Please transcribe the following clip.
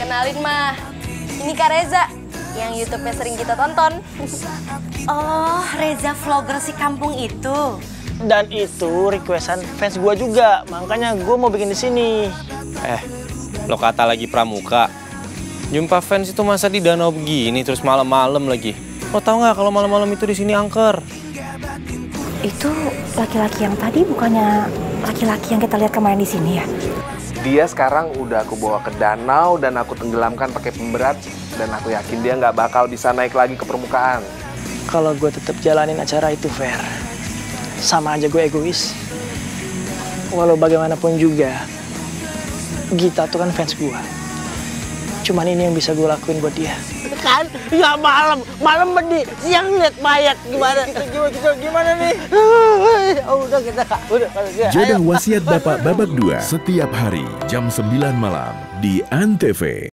Kenalin mah, ini Kak Reza yang YouTube-nya sering kita tonton. Oh, Reza vlogger si kampung itu. Dan itu requestan fans gua juga, makanya gua mau bikin di sini. Eh, lo kata lagi pramuka. Jumpa fans itu masa di danau begini terus malam-malam lagi. Lo tau nggak kalau malam-malam itu di sini angker? Itu laki-laki yang tadi bukannya laki-laki yang kita lihat kemarin di sini ya? Dia sekarang udah aku bawa ke danau dan aku tenggelamkan pakai pemberat dan aku yakin dia nggak bakal bisa naik lagi ke permukaan. Kalau gue tetap jalanin acara itu fair, sama aja gue egois. Walau bagaimanapun juga, Gita tuh kan fans gue. Cuman ini yang bisa gue lakuin buat dia. kan ya malam malam mandi siang lihat mayat gimana gimana, gimana, gimana nih udah kita udah Jodoh Wasiat Bapak babak 2 setiap hari jam 9 malam di ANTV.